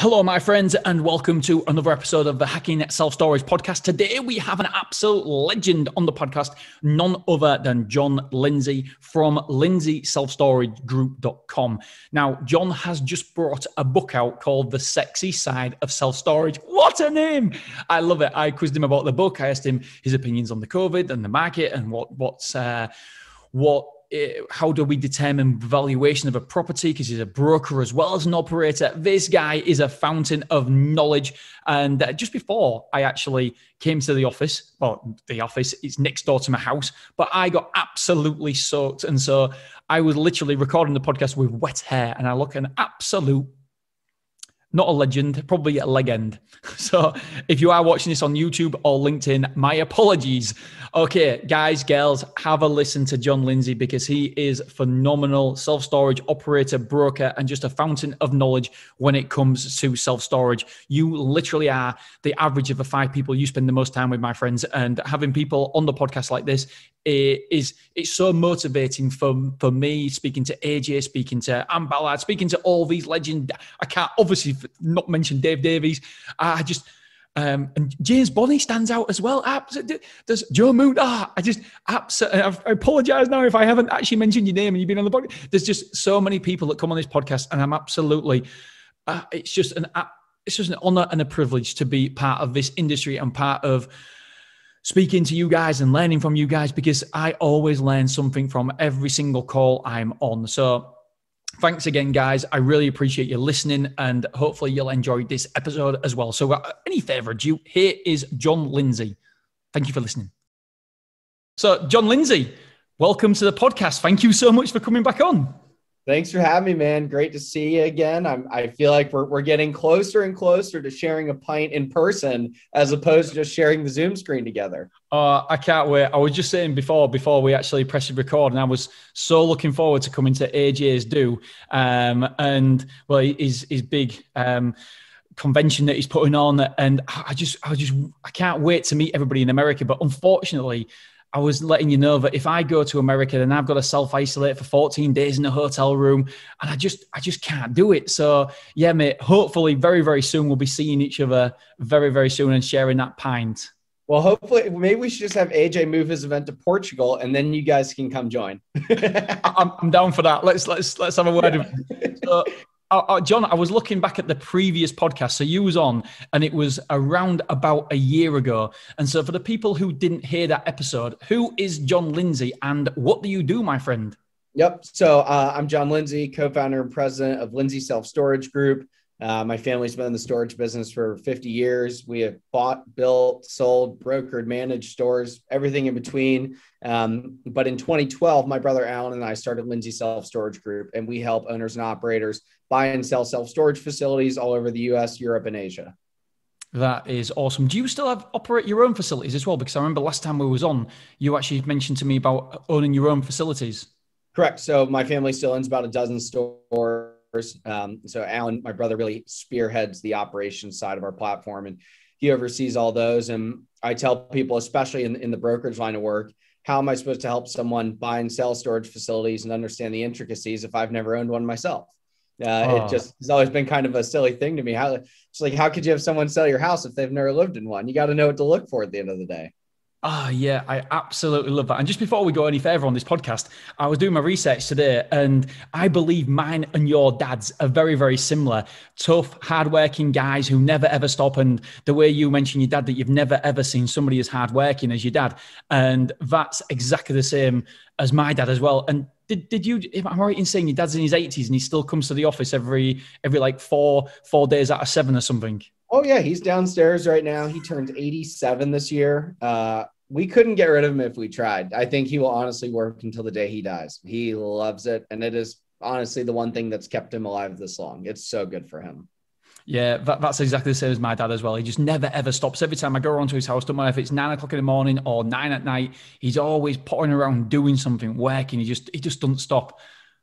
Hello, my friends, and welcome to another episode of the Hacking Self Storage podcast. Today, we have an absolute legend on the podcast, none other than John Lindsey from lindseyselfstoragegroup.com. Now, John has just brought a book out called The Sexy Side of Self Storage. What a name! I love it. I quizzed him about the book. I asked him his opinions on the COVID and the market and what what's uh, what how do we determine valuation of a property? Because he's a broker as well as an operator. This guy is a fountain of knowledge. And uh, just before i actually came to the office well the office is next door to my house but i got absolutely soaked. And so i was literally recording the podcast with wet hair and i look an absolute not a legend, probably a legend. So if you are watching this on YouTube or LinkedIn, my apologies. Okay, guys, girls, have a listen to John Lindsey because he is phenomenal self storage operator, broker, and just a fountain of knowledge when it comes to self storage. You literally are the average of the five people you spend the most time with, my friends. And having people on the podcast like this is it's so motivating for for me speaking to AJ, speaking to Anne Ballard, speaking to all these legends. I can't obviously not mention Dave Davies. I just um, and James Bonnie stands out as well. There's Joe Moon. Ah, I just absolutely. I apologize now if I haven't actually mentioned your name and you've been on the podcast. There's just so many people that come on this podcast, and I'm absolutely. Uh, it's just an it's just an honor and a privilege to be part of this industry and part of speaking to you guys and learning from you guys because I always learn something from every single call I'm on. So thanks again, guys. I really appreciate you listening and hopefully you'll enjoy this episode as well. So, uh, any favour ado, here is John Lindsey. Thank you for listening. So, John Lindsey, welcome to the podcast. Thank you so much for coming back on. Thanks for having me, man. Great to see you again. I'm, I feel like we're, we're getting closer and closer to sharing a pint in person as opposed to just sharing the Zoom screen together. Uh, I can't wait. I was just saying before before we actually pressed record, and I was so looking forward to coming to AJ's do um, and well, his his big. Um, convention that he's putting on and I just I just I can't wait to meet everybody in America but unfortunately I was letting you know that if I go to America, then I've got to self isolate for 14 days in a hotel room, and I just I just can't do it. So yeah, mate. Hopefully, very very soon we'll be seeing each other very very soon and sharing that pint. Well, hopefully, maybe we should just have AJ move his event to Portugal, and then you guys can come join. I'm, I'm, down for that. Let's let's let's have a word. Yeah. So, uh, uh, John, I was looking back at the previous podcast. So you was on, and it was around about a year ago. And so for the people who didn't hear that episode, who is John Lindsey, and what do you do, my friend? Yep. So uh, I'm John Lindsey, co-founder and president of Lindsey Self Storage Group. Uh, my family's been in the storage business for 50 years. We have bought, built, sold, brokered, managed stores, everything in between. Um, but in 2012, my brother Alan and I started Lindsey Self Storage Group, and we help owners and operators buy and sell self storage facilities all over the US, Europe, and Asia. That is awesome. Do you still have operate your own facilities as well? Because I remember last time we was on, you actually mentioned to me about owning your own facilities. Correct. So my family still owns about a dozen stores um, so Alan, my brother, really spearheads the operations side of our platform, and he oversees all those. And I tell people, especially in, in the brokerage line of work, how am I supposed to help someone buy and sell storage facilities and understand the intricacies if I've never owned one myself? Uh, oh. It just has always been kind of a silly thing to me. How it's like, how could you have someone sell your house if they've never lived in one? You got to know what to look for at the end of the day. Ah, oh, yeah, I absolutely love that. And just before we go any further on this podcast, I was doing my research today, and I believe mine and your dads are very, very similar. Tough, hardworking guys who never ever stop. And the way you mentioned your dad, that you've never ever seen somebody as hardworking as your dad, and that's exactly the same as my dad as well. And did, did you? Am I right in saying your dad's in his eighties and he still comes to the office every every like four four days out of seven or something? Oh yeah, he's downstairs right now. He turns 87 this year. Uh, we couldn't get rid of him if we tried. I think he will honestly work until the day he dies. He loves it, and it is honestly the one thing that's kept him alive this long. It's so good for him. Yeah, that, that's exactly the same as my dad as well. He just never ever stops. Every time I go around to his house, don't matter if it's nine o'clock in the morning or nine at night, he's always potting around doing something, working. He just he just doesn't stop.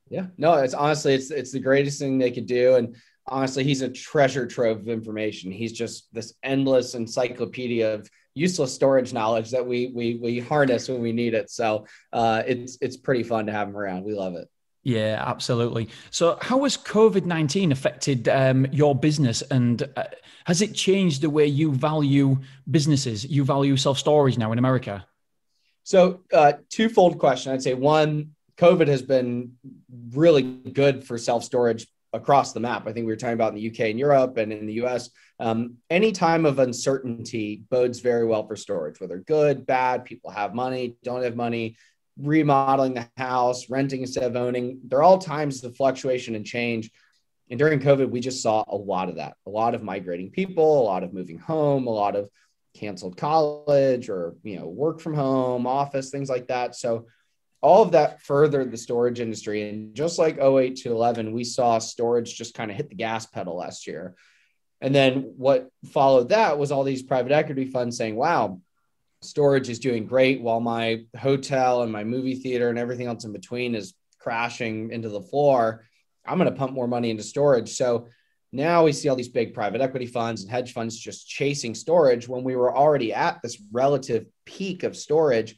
Yeah, no, it's honestly it's it's the greatest thing they could do, and honestly, he's a treasure trove of information. He's just this endless encyclopedia of useless storage knowledge that we we we harness when we need it. So uh, it's it's pretty fun to have him around. We love it. Yeah, absolutely. So, how has COVID 19 affected um, your business and uh, has it changed the way you value businesses? You value self storage now in America? So, uh, twofold question. I'd say one, COVID has been really good for self storage across the map. I think we were talking about in the UK and Europe and in the US. Um, any time of uncertainty bodes very well for storage, whether good, bad, people have money, don't have money, remodeling the house, renting instead of owning. They're all times of fluctuation and change. And during COVID, we just saw a lot of that a lot of migrating people, a lot of moving home, a lot of canceled college or you know work from home office things like that so all of that furthered the storage industry and just like 08 to 11 we saw storage just kind of hit the gas pedal last year and then what followed that was all these private equity funds saying wow storage is doing great while my hotel and my movie theater and everything else in between is crashing into the floor. I'm going to pump more money into storage. So now we see all these big private equity funds and hedge funds just chasing storage when we were already at this relative peak of storage.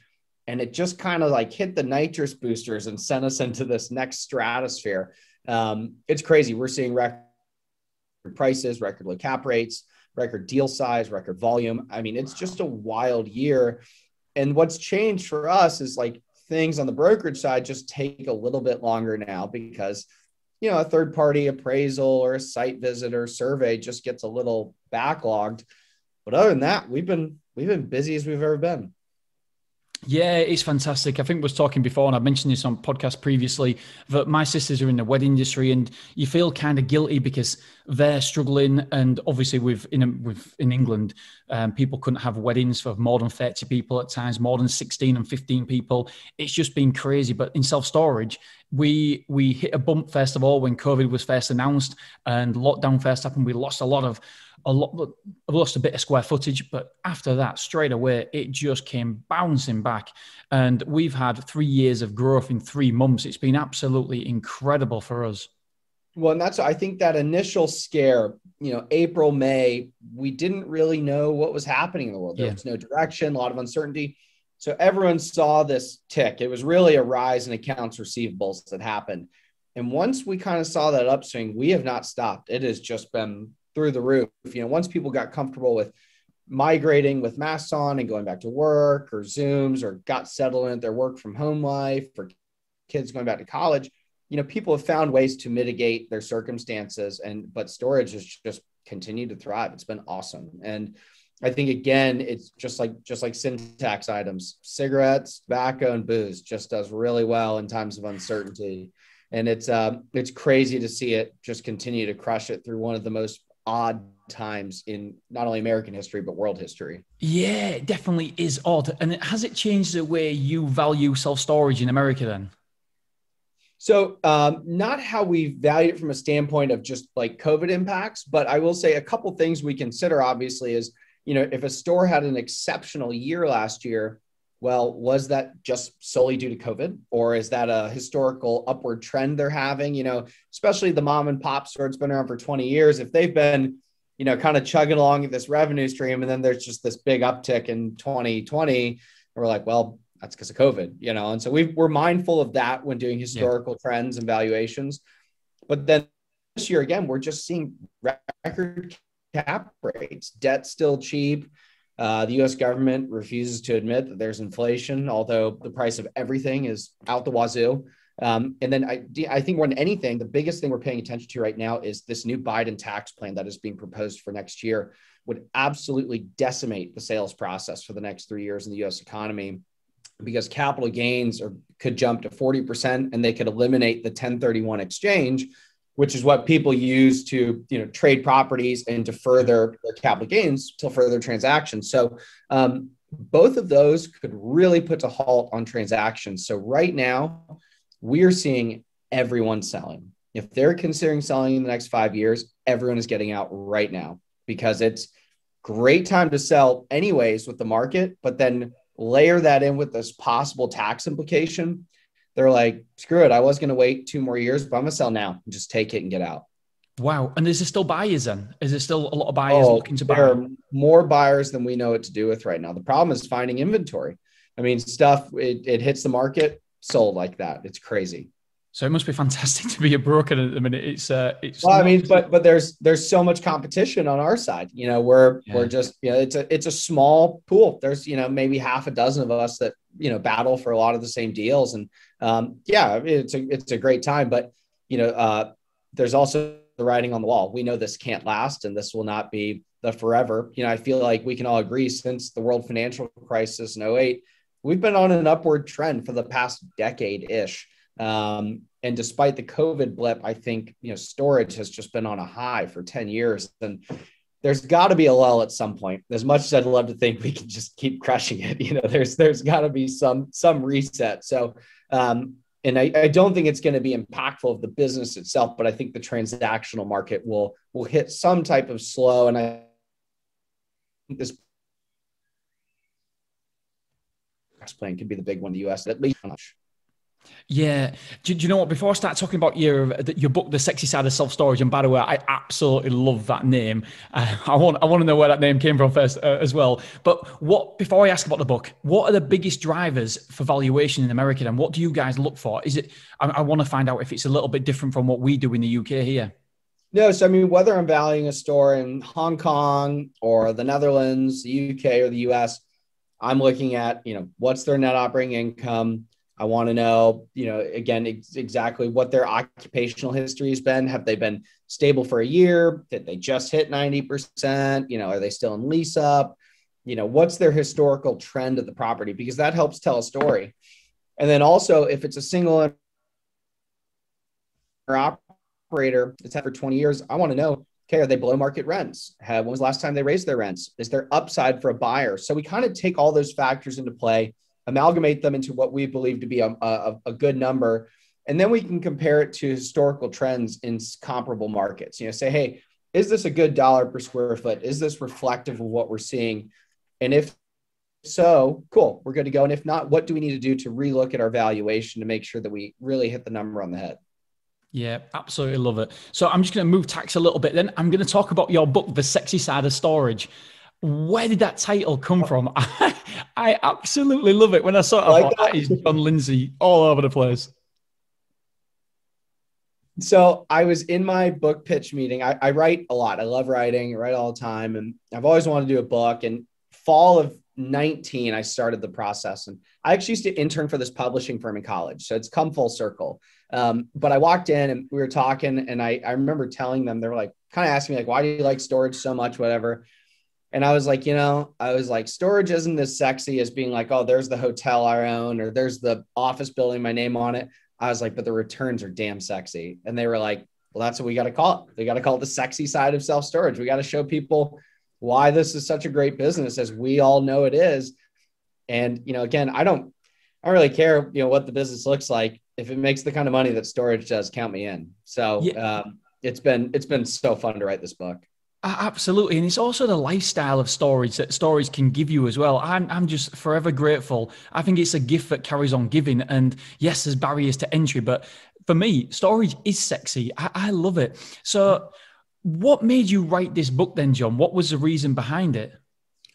And it just kind of like hit the nitrous boosters and sent us into this next stratosphere. Um, it's crazy. We're seeing record prices, record low cap rates record deal size, record volume. I mean, it's just a wild year. And what's changed for us is like things on the brokerage side just take a little bit longer now because you know a third party appraisal or a site visit or survey just gets a little backlogged but other than that we've been we've been busy as we've ever been yeah, it's fantastic. I think I was talking before, and I've mentioned this on podcast previously, that my sisters are in the wedding industry, and you feel kind of guilty because they're struggling. And obviously, with in with in England, um, people couldn't have weddings for more than thirty people at times, more than sixteen and fifteen people. It's just been crazy. But in self storage, we we hit a bump first of all when COVID was first announced and lockdown first happened. We lost a lot of a lot I've lost a bit of square footage, but after that, straight away, it just came bouncing back. And we've had three years of growth in three months. It's been absolutely incredible for us. Well, and that's I think that initial scare, you know, April, May, we didn't really know what was happening in the world. There yeah. was no direction, a lot of uncertainty. So everyone saw this tick. It was really a rise in accounts receivables that happened. And once we kind of saw that upswing, we have not stopped. It has just been through the roof. You know, once people got comfortable with migrating with masks on and going back to work or Zooms or got settled in their work from home life or kids going back to college, you know, people have found ways to mitigate their circumstances and but storage has just continued to thrive. It's been awesome. And I think again, it's just like just like sin tax items, cigarettes, tobacco, and booze just does really well in times of uncertainty. And it's uh, it's crazy to see it just continue to crush it through one of the most odd times in not only American history but world history. Yeah, it definitely is odd. And has it changed the way you value self storage in America then? So, um, not how we value it from a standpoint of just like COVID impacts, but I will say a couple things we consider. Obviously, is you know if a store had an exceptional year last year, well, was that just solely due to COVID, or is that a historical upward trend they're having? You know, especially the mom and pop store, it's been around for 20 years. If they've been, you know, kind of chugging along at this revenue stream, and then there's just this big uptick in 2020, and we're like, well, that's because of COVID, you know. And so we we're mindful of that when doing historical yeah. trends and valuations. But then this year again, we're just seeing record cap rates, debt still cheap uh, the US government refuses to admit that there's inflation, although the price of everything is out the wazoo. Um, and then I, I think more than anything, the biggest thing we're paying attention to right now is this new Biden tax plan that is being proposed for next year would absolutely decimate the sales process for the next three years in the US economy because capital gains are, could jump to 40% and they could eliminate the 1031 exchange, which is what people use to you know trade properties and to further their capital gains to further transactions. So um, both of those could really put a halt on transactions. So right now we are seeing everyone selling. If they're considering selling in the next five years, everyone is getting out right now because it's great time to sell anyways with the market, but then layer that in with this possible tax implication they're like, screw it. I was going to wait two more years, but I'm going to sell now and just take it and get out. Wow. And is there still buyers then? Is there still a lot of buyers oh, looking to buy? There are more buyers than we know what to do with right now. The problem is finding inventory. I mean, stuff, it, it hits the market sold like that. It's crazy. So it must be fantastic to be a broker at the minute. It's uh, it's. Well, I mean, but but there's there's so much competition on our side. You know, we're yeah. we're just you know it's a it's a small pool. There's you know maybe half a dozen of us that you know battle for a lot of the same deals, and um, yeah, it's a it's a great time. But you know, uh, there's also the writing on the wall. We know this can't last, and this will not be the forever. You know, I feel like we can all agree since the world financial crisis in 08, we've been on an upward trend for the past decade ish. Um, and despite the COVID blip, I think you know storage has just been on a high for 10 years. And there's got to be a lull at some point. As much as I'd love to think we can just keep crushing it, you know, there's there's got to be some some reset. So um, and I, I, don't think it's going to be impactful of the business itself, but I think the transactional market will will hit some type of slow. And I think this plan could be the big one in the US at least. Yeah. Do, do, you know what? Before I start talking about your your book, The Sexy Side of Self Storage, and by the way, I absolutely love that name. Uh, I want I want to know where that name came from first uh, as well. But what before I ask about the book, what are the biggest drivers for valuation in America, and what do you guys look for? Is it? I, I want to find out if it's a little bit different from what we do in the UK here. No, so I mean, whether I'm valuing a store in Hong Kong or the Netherlands, the UK, or the US, I'm looking at you know what's their net operating income I want to know, you know, again, ex- exactly what their occupational history has been. Have they been stable for a year? Did they just hit 90%? You know, are they still in lease up? You know, what's their historical trend of the property? Because that helps tell a story. And then also, if it's a single operator that's had for 20 years, I want to know okay, are they below market rents? Have, when was the last time they raised their rents? Is there upside for a buyer? So we kind of take all those factors into play amalgamate them into what we believe to be a, a, a good number. And then we can compare it to historical trends in comparable markets. You know, say, hey, is this a good dollar per square foot? Is this reflective of what we're seeing? And if so, cool, we're good to go. And if not, what do we need to do to relook at our valuation to make sure that we really hit the number on the head? Yeah, absolutely love it. So I'm just going to move tax a little bit. Then I'm going to talk about your book, The Sexy Side of Storage where did that title come from? I, I absolutely love it. When I saw it, I thought that is John Lindsey all over the place. So I was in my book pitch meeting. I, I write a lot. I love writing. I write all the time, and I've always wanted to do a book. And fall of 19, I started the process. And I actually used to intern for this publishing firm in college. So it's come full circle. Um, but I walked in and we were talking, and I, I remember telling them, they were like, kind of asking me, like, why do you like storage so much, whatever. And I was like, you know, I was like, storage isn't as sexy as being like, oh, there's the hotel I own or there's the office building, my name on it. I was like, but the returns are damn sexy. And they were like, well, that's what we got to call it. We got to call it the sexy side of self storage. We got to show people why this is such a great business as we all know it is. And, you know, again, I don't, I don't really care, you know, what the business looks like. If it makes the kind of money that storage does, count me in. So yeah. um, it's been, it's been so fun to write this book. Absolutely, and it's also the lifestyle of storage that storage can give you as well. I'm I'm just forever grateful. I think it's a gift that carries on giving. And yes, there's barriers to entry, but for me, storage is sexy. I, I love it. So, what made you write this book then, John? What was the reason behind it?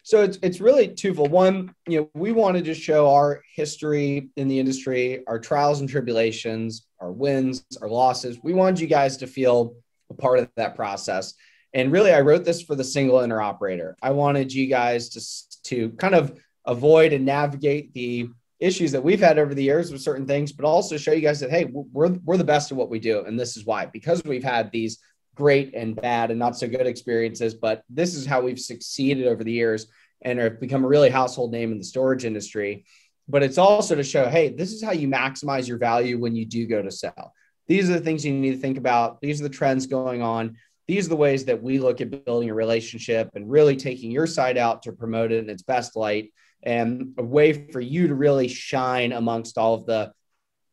So it's it's really twofold. One, you know, we wanted to show our history in the industry, our trials and tribulations, our wins, our losses. We wanted you guys to feel a part of that process and really, I wrote this for the single owner operator. I wanted you guys to, to kind of avoid and navigate the issues that we've had over the years with certain things, but also show you guys that, hey, we're, we're the best at what we do. And this is why, because we've had these great and bad and not so good experiences, but this is how we've succeeded over the years and have become a really household name in the storage industry. But it's also to show, hey, this is how you maximize your value when you do go to sell. These are the things you need to think about. These are the trends going on these are the ways that we look at building a relationship and really taking your side out to promote it in its best light and a way for you to really shine amongst all of the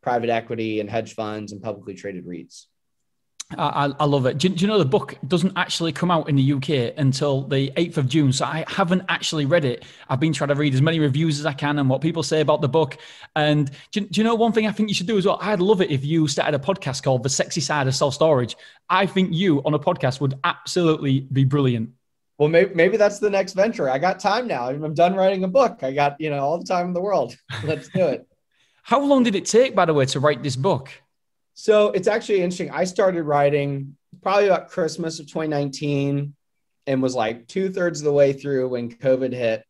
private equity and hedge funds and publicly traded REITs. I, I, love it. Do, do, you know the book doesn't actually come out in the UK until the 8th of June? So I haven't actually read it. I've been trying to read as many reviews as I can and what people say about the book. And do, do you know one thing I think you should do as well? I'd love it if you started a podcast called The Sexy Side of Self Storage. I think you on a podcast would absolutely be brilliant. Well, maybe, maybe that's the next venture. I got time now. I'm done writing a book. I got, you know, all the time in the world. Let's do it. How long did it take, by the way, to write this book? So it's actually interesting. I started writing probably about Christmas of 2019 and was like two thirds of the way through when COVID hit.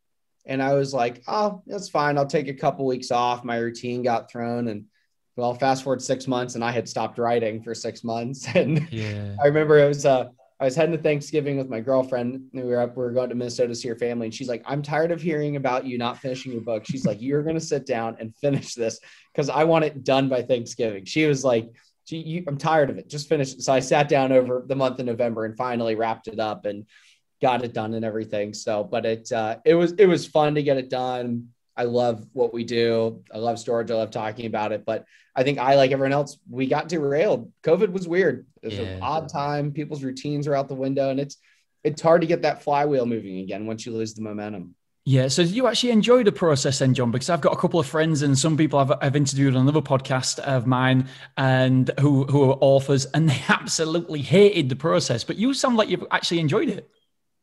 And I was like, oh, that's fine. I'll take a couple weeks off. My routine got thrown. And well, fast forward six months and I had stopped writing for six months. And yeah. I remember it was, uh, I was heading to Thanksgiving with my girlfriend. We were up, we were going to Minnesota to see her family. And she's like, I'm tired of hearing about you not finishing your book. She's like, You're going to sit down and finish this because I want it done by Thanksgiving. She was like, you, I'm tired of it. Just finish. So I sat down over the month of November and finally wrapped it up and got it done and everything. So, but it uh, it was it was fun to get it done. I love what we do. I love storage. I love talking about it. But I think I, like everyone else, we got derailed. COVID was weird. It was yeah. an odd time. People's routines are out the window, and it's it's hard to get that flywheel moving again once you lose the momentum. Yeah. So you actually enjoy the process then, John? Because I've got a couple of friends and some people I've, I've interviewed on another podcast of mine and who, who are authors and they absolutely hated the process, but you sound like you've actually enjoyed it.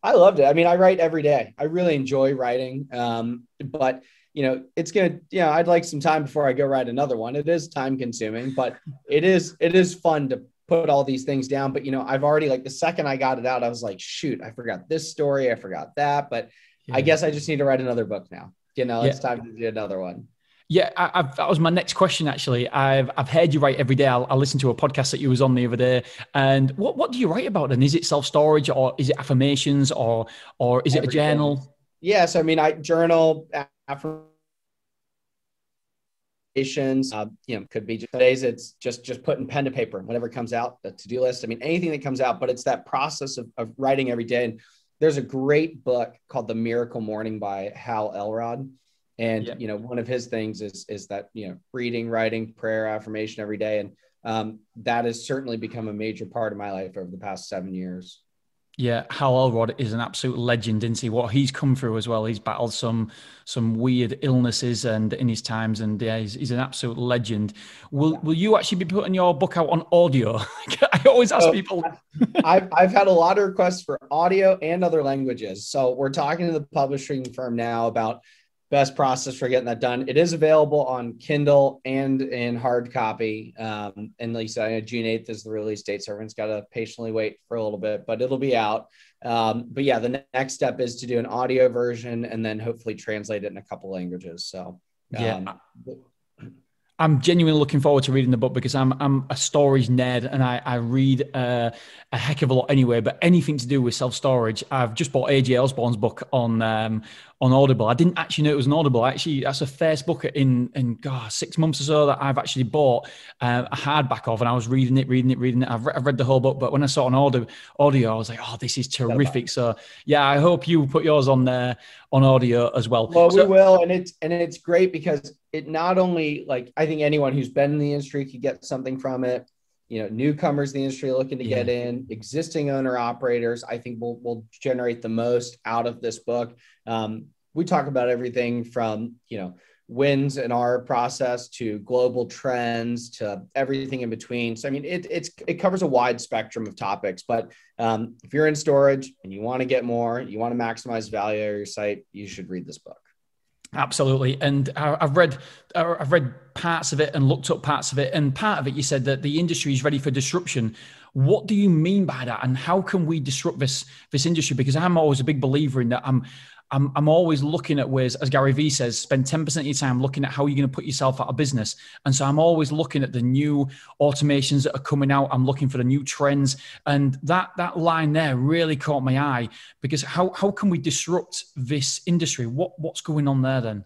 I loved it. I mean, I write every day. I really enjoy writing. Um, but you know, it's gonna, you know, I'd like some time before I go write another one. It is time consuming, but it is, it is fun to put all these things down. But you know, I've already like the second I got it out, I was like, shoot, I forgot this story, I forgot that. But yeah. I guess I just need to write another book now. You know, yeah. it's time to do another one. Yeah, I, that was my next question. Actually, I've I've heard you write every day. I'll, I'll, listen to a podcast that you was on the other day. And what what do you write about? And is it self storage or is it affirmations or or is Everything. it a journal? Yes, I mean I journal affirmations. Uh, you know, could be just days. It's just just putting pen to paper, whatever comes out, the to do list. I mean, anything that comes out. But it's that process of, of writing every day. And there's a great book called The Miracle Morning by Hal Elrod. And you know, one of his things is is that you know, reading, writing, prayer, affirmation every day, and um, that has certainly become a major part of my life over the past seven years. Yeah, Hal Elrod is an absolute legend, isn't he? What he's come through as well. He's battled some some weird illnesses and in his times, and yeah, he's, he's an absolute legend. Will Will you actually be putting your book out on audio? I always ask so, people. I've I've had a lot of requests for audio and other languages, so we're talking to the publishing firm now about best process for getting that done. It is available on Kindle and in hard copy. Um, and Lisa, I know June 8th is the release date, so everyone's got to patiently wait for a little bit, but it'll be out. Um, but yeah, the next step is to do an audio version and then hopefully translate it in a couple languages. So um, yeah. I'm genuinely looking forward to reading the book because I'm I'm a storage nerd and I I read uh, a heck of a lot anyway. But anything to do with self storage, I've just bought AJ Osborne's book on um, on Audible. I didn't actually know it was an Audible. I Actually, that's a first book in in God, six months or so that I've actually bought uh, a hardback of, and I was reading it, reading it, reading it. I've, re- I've read the whole book, but when I saw an audio, audio, I was like, oh, this is terrific. So yeah, I hope you put yours on there on audio as well. Well, so, we will, and it's and it's great because it not only like I think anyone who's been in the industry could get something from it. You know, newcomers in the industry looking to yeah. get in, existing owner operators, I think will will generate the most out of this book. Um, we talk about everything from you know wins in our process to global trends to everything in between. So I mean, it it's it covers a wide spectrum of topics. But um, if you're in storage and you want to get more, you want to maximize value of your site, you should read this book. Absolutely, and I've read uh, I've read parts of it and looked up parts of it, and part of it you said that the industry is ready for disruption. What do you mean by that, and how can we disrupt this this industry? Because I'm always a big believer in that. I'm I'm, I'm always looking at ways, as Gary Vee says, spend 10% of your time looking at how you're going to put yourself out of business. And so I'm always looking at the new automations that are coming out. I'm looking for the new trends. And that, that line there really caught my eye because how, how can we disrupt this industry? What, what's going on there then?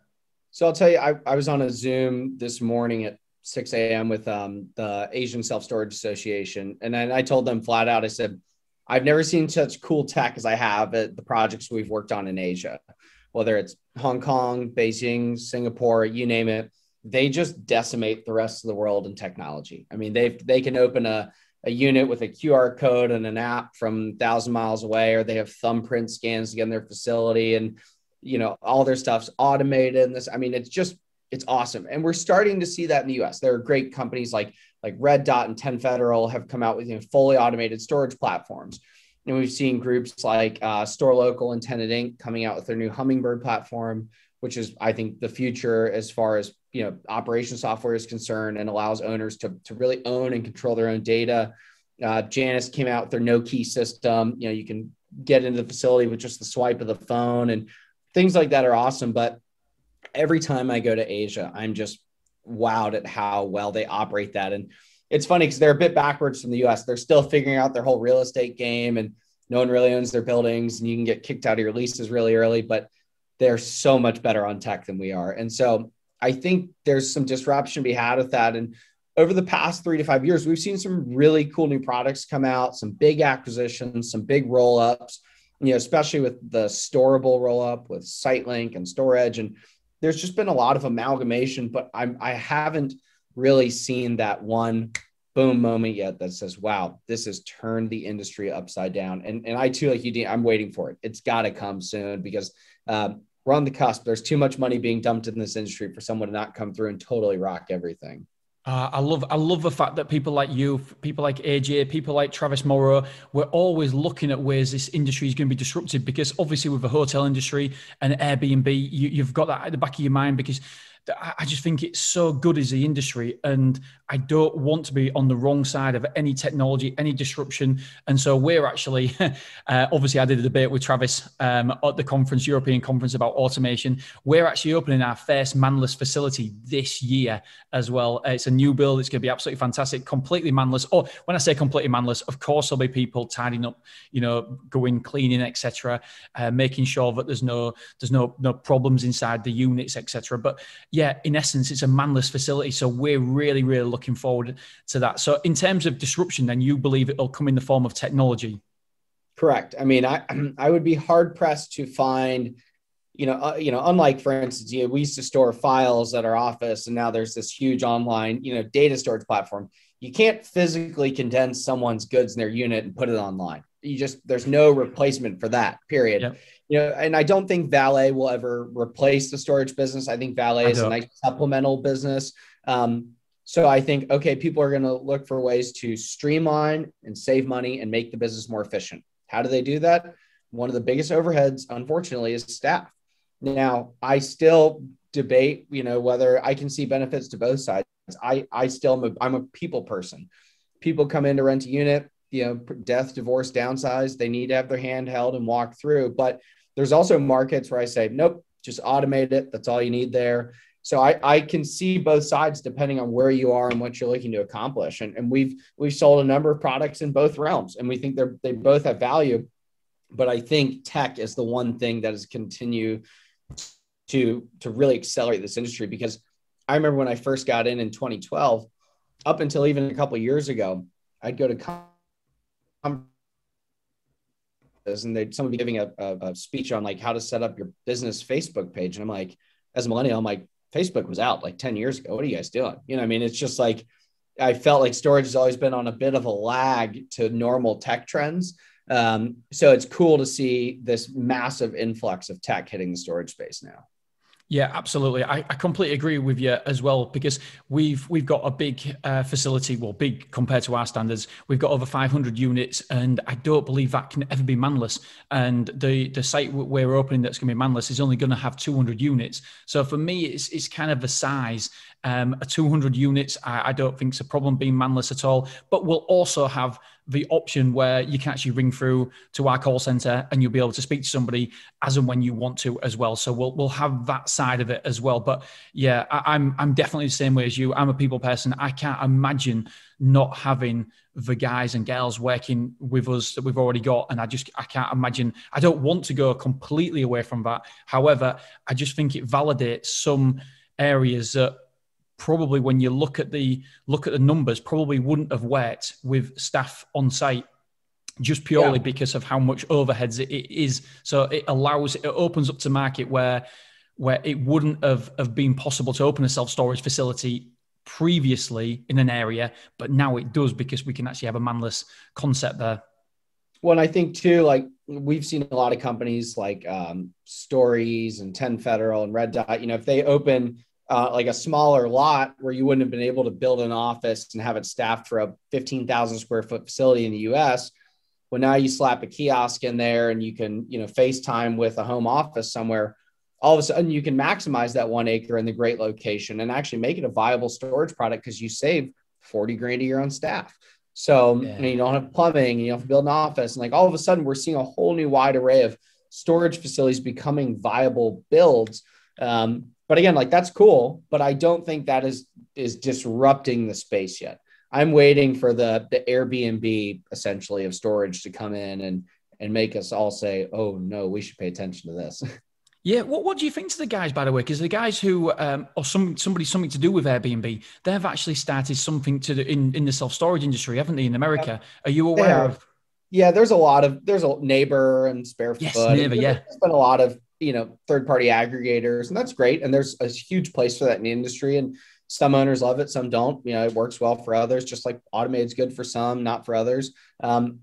So I'll tell you, I, I was on a Zoom this morning at 6 a.m. with um, the Asian Self Storage Association. And then I told them flat out, I said, I've never seen such cool tech as I have at the projects we've worked on in Asia, whether it's Hong Kong, Beijing, Singapore, you name it. They just decimate the rest of the world in technology. I mean, they they can open a, a unit with a QR code and an app from thousand miles away, or they have thumbprint scans to get in their facility, and you know all their stuff's automated. And this, I mean, it's just it's awesome, and we're starting to see that in the U.S. There are great companies like like Red Dot and 10 Federal have come out with you know, fully automated storage platforms. And we've seen groups like uh, Store Local and Tenant Inc. coming out with their new Hummingbird platform, which is, I think, the future as far as you know operation software is concerned and allows owners to, to really own and control their own data. Uh, Janus came out with their no key system. You know, you can get into the facility with just the swipe of the phone and things like that are awesome. But every time I go to Asia, I'm just wowed at how well they operate that. And it's funny because they're a bit backwards from the US. They're still figuring out their whole real estate game and no one really owns their buildings and you can get kicked out of your leases really early, but they're so much better on tech than we are. And so I think there's some disruption to be had with that. And over the past three to five years, we've seen some really cool new products come out, some big acquisitions, some big roll ups, you know, especially with the storable roll up with SiteLink and storEDGE. And there's just been a lot of amalgamation, but I'm, I haven't really seen that one boom moment yet that says, wow, this has turned the industry upside down. And, and I too, like you, I'm waiting for it. It's got to come soon because um, we're on the cusp. There's too much money being dumped in this industry for someone to not come through and totally rock everything. Uh, I love I love the fact that people like you, people like AJ, people like Travis Morrow, we're always looking at ways this industry is going to be disrupted because obviously with the hotel industry and Airbnb, you, you've got that at the back of your mind because I just think it's so good as the industry, and I don't want to be on the wrong side of any technology, any disruption. And so we're actually, uh, obviously, I did a debate with Travis um, at the conference, European conference about automation. We're actually opening our first manless facility this year as well. Uh, it's a new build. It's going to be absolutely fantastic, completely manless. Or when I say completely manless, of course there'll be people tidying up, you know, going cleaning, etc., uh, making sure that there's no there's no no problems inside the units, etc. But yeah, in essence, it's a manless facility. So we're really, really looking forward to that. So in terms of disruption, then you believe it'll come in the form of technology? Correct. I mean, I I would be hard pressed to find, you know, uh, you know, unlike for instance, you know, we used to store files at our office, and now there's this huge online, you know, data storage platform. You can't physically condense someone's goods in their unit and put it online. You just there's no replacement for that. Period. Yep you know, and I don't think Valet will ever replace the storage business. I think Valet I is a nice supplemental business. Um, so I think, okay, people are going to look for ways to streamline and save money and make the business more efficient. How do they do that? One of the biggest overheads, unfortunately, is staff. Now, I still debate, you know, whether I can see benefits to both sides. I, I still am a, I'm a people person. People come in to rent a unit, you know, death, divorce, downsize. They need to have their hand held and walk through. But there's also markets where I say, nope, just automate it. That's all you need there. So I, I can see both sides depending on where you are and what you're looking to accomplish. And, and we've we've sold a number of products in both realms, and we think they're they both have value. But I think tech is the one thing that is continue to to really accelerate this industry because I remember when I first got in in 2012, up until even a couple years ago, I'd go to and they'd someone be giving a, a, a, speech on like how to set up your business Facebook page, and I'm like, as a millennial, I'm like, Facebook was out like 10 years ago. What are you guys doing? You know, I mean, it's just like I felt like storage has always been on a bit of a lag to normal tech trends. Um, so it's cool to see this massive influx of tech hitting the storage space now. Yeah, absolutely. I, I completely agree with you as well because we've we've got a big uh, facility, well, big compared to our standards. We've got over 500 units, and I don't believe that can ever be manless. And the the site we're opening that's going to be manless is only going to have 200 units. So for me, it's it's kind of the size. Um, a 200 units, I, I don't think it's a problem being manless at all. But we'll also have the option where you can actually ring through to our call center and you'll be able to speak to somebody as and when you want to as well. So we'll we'll have that side of it as well. But yeah, I, I'm I'm definitely the same way as you. I'm a people person. I can't imagine not having the guys and girls working with us that we've already got and i just i can't imagine i don't want to go completely away from that however i just think it validates some areas that probably when you look at the look at the numbers, probably wouldn't have worked with staff on site just purely yeah. because of how much overheads it, it is. So it allows it opens up to market where where it wouldn't have, have been possible to open a self storage facility previously in an area, but now it does because we can actually have a manless concept there. Well, I think too, like we've seen a lot of companies like um, Stories and 10 Federal and Red Dot, you know, if they open uh, like a smaller lot where you wouldn't have been able to build an office and have it staffed for a 15,000 square foot facility in the US. Well, now you slap a kiosk in there and you can, you know, FaceTime with a home office somewhere. all of a sudden you can maximize that one acre in the great location and actually make it a viable storage product because you save 40 grand a year on staff. So yeah. you, you don't have plumbing, you don't have to build an office. And like all of a sudden, we're seeing a whole new wide array of storage facilities becoming viable builds. Um, but again, like that's cool, but I don't think that is is disrupting the space yet. I'm waiting for the the Airbnb essentially of storage to come in and and make us all say, "Oh no, we should pay attention to this." Yeah, what, what do you think to the guys, by the way? Because the guys who, um, or some somebody something to do with Airbnb, they've actually started something to do in, in the self storage industry, haven't they, in America? Are you aware of? Yeah, there's a lot of there's a neighbor and Sparefoot. Yes, neighbor, yeah. There's been a lot of you know third party aggregators, and that's great. And there's a huge place for that in the industry, and some owners love it, some don't. You know, it works well for others, just like automated's good for some, not for others. Um,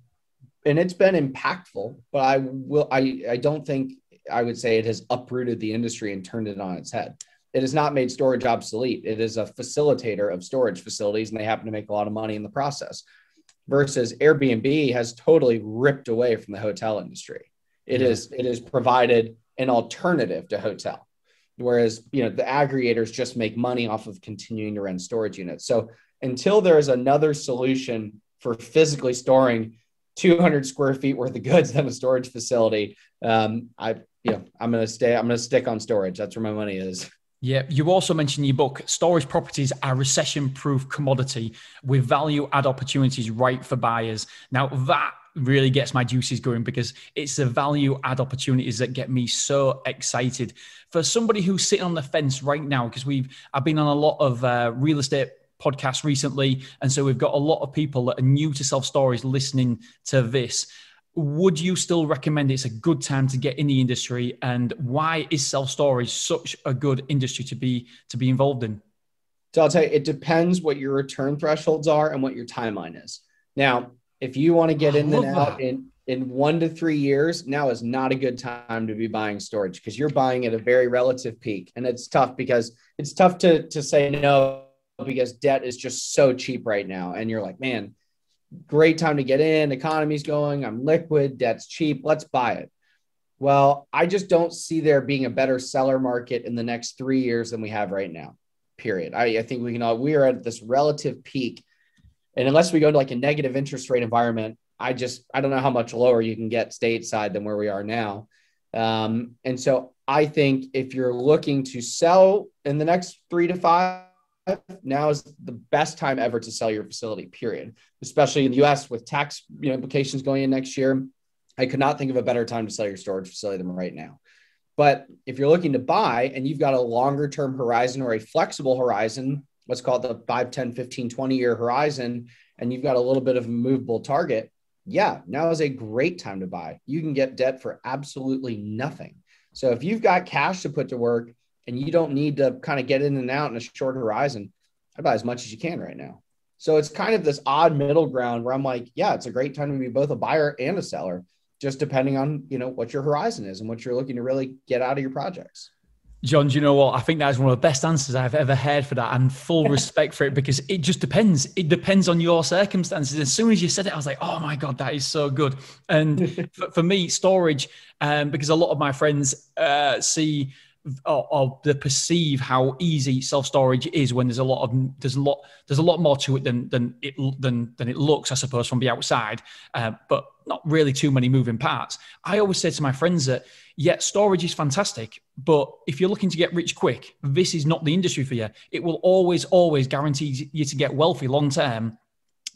and it's been impactful, but I will I I don't think I would say it has uprooted the industry and turned it on its head. It has not made storage obsolete. It is a facilitator of storage facilities, and they happen to make a lot of money in the process. Versus Airbnb has totally ripped away from the hotel industry. It is it has provided an alternative to hotel, whereas you know the aggregators just make money off of continuing to rent storage units. So until there is another solution for physically storing 200 square feet worth of goods in a storage facility, um, I know I'm gonna stay. I'm gonna stick on storage. That's where my money is. Yeah, you also mentioned in your book storage properties are recession-proof commodity with value-add opportunities right for buyers. Now that really gets my juices going because it's the value-add opportunities that get me so excited. For somebody who's sitting on the fence right now, because we've I've been on a lot of uh, real estate podcasts recently, and so we've got a lot of people that are new to self-storage listening to this. Would you still recommend it's a good time to get in the industry? And why is self-storage such a good industry to be to be involved in? So i'll tell you it depends what your return thresholds are and what your timeline is. Now if you want to get in and out in in one to three years now is not a good time to be buying storage because you're buying at a very relative peak and it's tough because it's tough to to say no because debt is just so cheap right now and you're like man great time to get in. Economy's going. I'm liquid. Debt's cheap. Let's buy it. Well, I just don't see there being a better seller market in the next three years than we have right now. Period. I, I think we can all we are at this relative peak, and unless we go to like a negative interest rate environment, I just I don't know how much lower you can get stateside than where we are now. Um, and so I think if you're looking to sell in the next three to five now is the best time ever to sell your facility, period. Especially in the US with tax you know, implications going in next year. I could not think of a better time to sell your storage facility than right now. But if you're looking to buy and you've got a longer term horizon or a flexible horizon, let's call it the 5, 10, 15, 20 year horizon, and you've got a little bit of a movable target, yeah, now is a great time to buy. You can get debt for absolutely nothing. So if you've got cash to put to work and you don't need to kind of get in and out in a short horizon, I buy as much as you can right now. So it's kind of this odd middle ground where I'm like, yeah, it's a great time to be both a buyer and a seller, just depending on you know what your horizon is and what you're looking to really get out of your projects. John, do you know what? I think that's one of the best answers I've ever heard for that, and full respect for it because it just depends. It depends on your circumstances. As soon as you said it, I was like, "Oh my god, that is so good." And for, for, me, storage, um, because a lot of my friends uh, see or, or the perceive how easy self storage is when there's a lot of there's a lot there's a lot more to it than than it than than it looks, I suppose, from the outside. Uh, but not really too many moving parts. I always say to my friends that yeah, storage is fantastic, but if you're looking to get rich quick, this is not the industry for you. It will always always guarantee you to get wealthy long term,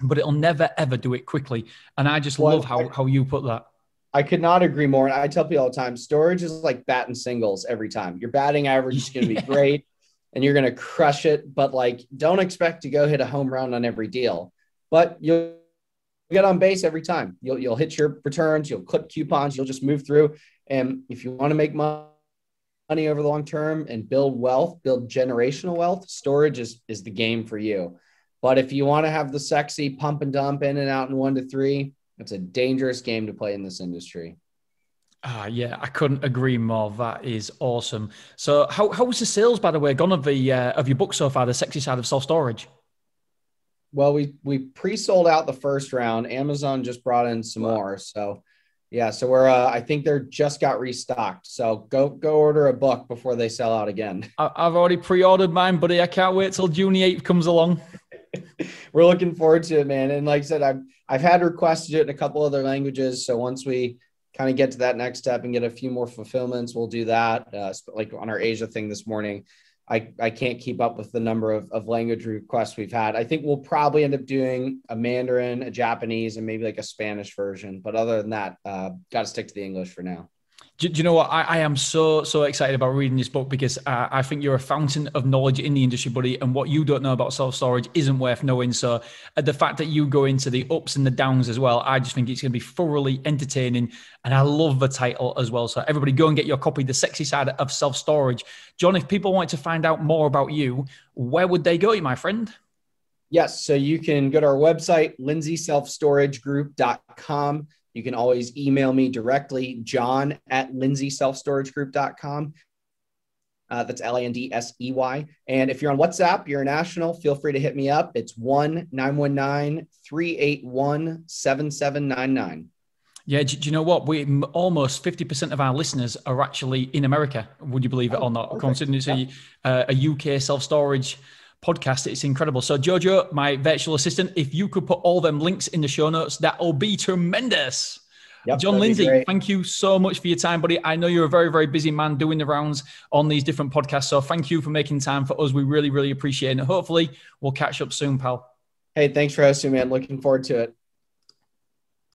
but it'll never ever do it quickly. And I just well, love how how you put that. I could not agree more. And I tell people all the time, storage is like batting singles every time. Your batting average is going to be great and you're going to crush it, but like don't expect to go hit a home run on every deal. But you'll get on base every time. You'll you'll hit your returns, you'll clip coupons, you'll just move through. And if you want to make money over the long term and build wealth, build generational wealth, storage is is the game for you. But if you want to have the sexy pump and dump in and out in one to three, it's a dangerous game to play in this industry. Ah, yeah, I couldn't agree more. That is awesome. So, how how was the sales, by the way, gone of the uh, of your book so far, the sexy side of self storage? Well, we we pre-sold out the first round. Amazon just brought in some wow. more, so Yeah, so we're uh, I think they're just got restocked. So go go order a book before they sell out again. I've already pre-ordered mine, buddy. I can't wait till June 8th comes along. we're looking forward to it, man. And like I said, I've I've had requests to do it in a couple other languages. So once we kind of get to that next step and get a few more fulfillments, we'll do that. Uh, like on our Asia thing this morning, I, I can't keep up with the number of, of language requests we've had. I think we'll probably end up doing a Mandarin, a Japanese, and maybe like a Spanish version. But other than that, uh, got to stick to the English for now. Do, do, you know what? I, I, am so so excited about reading this book because uh, I think you're a fountain of knowledge in the industry, buddy. And what you don't know about self storage isn't worth knowing. So uh, the fact that you go into the ups and the downs as well, I just think it's going to be thoroughly entertaining. And I love the title as well. So everybody, go and get your copy, "The Sexy Side of Self Storage." John, if people want to find out more about you, where would they go, my friend? Yes, so you can go to our website, lindseyselfstoragegroup.com. You can always email me directly, john at lindseyselfstoragegroup.com. Uh, that's L A N D S E Y. And if you're on WhatsApp, you're a national, feel free to hit me up. It's 1 919 381 7799. Yeah, do, do, you know what? We almost fifty percent of our listeners are actually in America. Would you believe it or not? Considering it's yeah. a, uh, a UK self storage podcast. It's incredible. So, Jojo, my virtual assistant, if you could put all them links in the show notes, that will be tremendous. Yep, John Lindsey, thank you so much for your time, buddy. I know you're a very, very busy man doing the rounds on these different podcasts. So, thank you for making time for us. We really, really appreciate it. And hopefully, we'll catch up soon, pal. Hey, thanks for hosting, man. Looking forward to it.